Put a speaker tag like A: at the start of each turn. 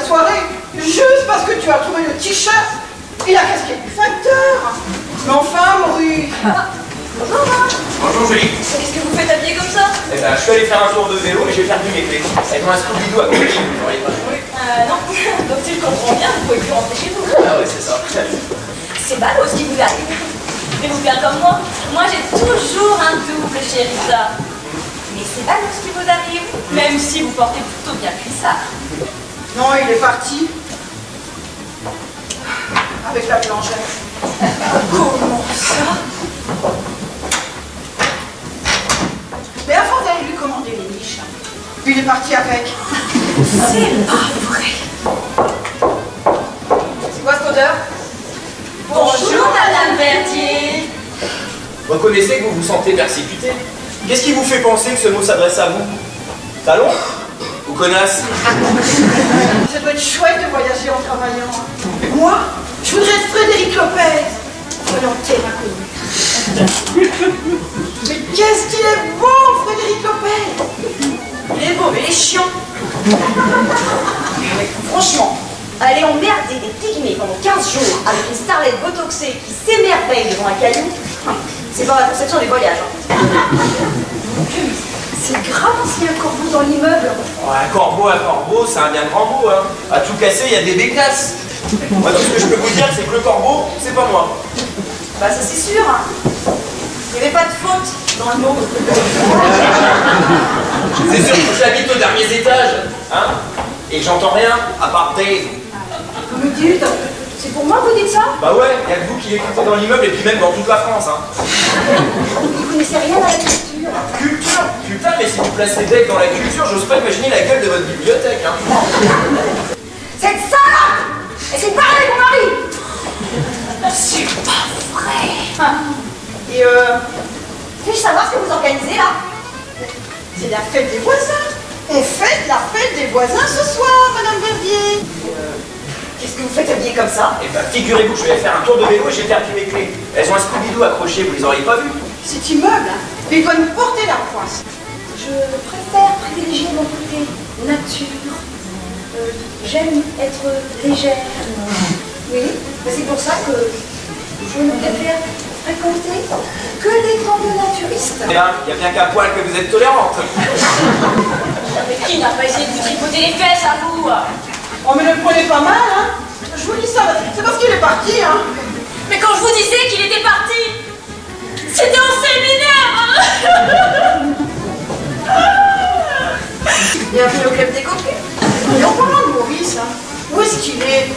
A: soirée, juste parce que tu as trouvé le t-shirt et la casquette du facteur. Mais enfin, Maurice. Bonjour,
B: Bonjour, Julie.
C: Qu'est-ce que vous faites habillé comme ça?
B: Eh ben, je suis allé faire un tour de vélo et j'ai perdu mes clés. Elles ont un scoop du doigt, vous n'auriez pas trouvé
C: Euh, non. Donc, si je comprends bien, vous pouvez plus rentrer chez vous.
B: Ah, ouais, c'est ça.
C: C'est ballot ce qui vous arrive. Mais vous faire comme moi, moi j'ai toujours un double chez Mais c'est ballot ce qui vous arrive, même si vous portez plutôt bien que ça.
A: Non, il est parti. Avec la planchette.
C: Comment ça
A: Mais avant d'aller lui commander les niches, il est parti avec.
C: C'est pas vrai.
D: C'est quoi cette odeur
C: Bonjour Madame Verdier.
B: Reconnaissez que vous vous sentez persécuté. Qu'est-ce qui vous fait penser que ce mot s'adresse à vous? Talon? Ou connasse
A: Ça doit être chouette de voyager en travaillant. Moi, je voudrais être Frédéric Lopez. Inconnue. Mais qu'est-ce qu'il est beau, Frédéric Lopez
D: Il est beau, mais il est chiant. Franchement, aller emmerder des pygmées pendant 15 jours avec une starlette botoxée qui s'émerveille devant un caillou, c'est pas ma conception du voyage. hein. C'est grave s'il y a un corbeau dans l'immeuble.
B: Oh, Un corbeau, un corbeau, c'est un bien grand mot. Hein. À tout casser, il y a des bécasses. Moi, tout ce que je peux vous dire, c'est que le corbeau, c'est pas moi.
D: Bah ça c'est sûr. hein. Il n'y avait pas de faute dans le mot.
B: C'est sûr que j'habite aux derniers étages. Hein Et que j'entends rien, à part Dave.
D: Vous me dites, c'est pour moi que vous dites ça?
B: Bah ouais, il y a que vous qui l'écoutez dans l'immeuble et puis même dans toute la France. Hein.
D: Vous connaissez rien à la culture.
B: Culture Putain, dans la culture, j'ose pas imaginer la gueule de votre bibliothèque. Hein.
D: Cette salope Et c'est pareil mon mari
C: C'est pas vrai.
D: Et euh, Puis-je savoir ce que vous organisez là
A: c'est la fête des voisins. On fête la fête des voisins ce soir, Madame Verdier.
D: Qu'est-ce que vous faites habiller comme ça
B: Et bah figurez-vous que je vais faire un tour de vélo et j'ai perdu mes clés. Elles ont un Scooby-Doo accroché, vous les auriez pas vues
A: Cet immeuble, hein, il doit nous porter la poisse.
D: Je préfère privilégier mon côté nature. Euh, J'aime être légère. Oui, mais c'est pour ça que je ne préfère fréquenter que des grandes naturistes. Il
B: y a bien qu'à poil que vous êtes tolérante.
C: Mais qui n'a pas essayé de vous tripoter les fesses à vous?
A: Oh, mais le prenez pas mal, hein Je vous dis ça, c'est parce qu'il est parti, hein
C: Mais quand je vous disais qu'il était parti, c'était au
D: Bienvenue au club des coquets.
A: Et en parlant de Maurice, hein, où est-ce qu'il est?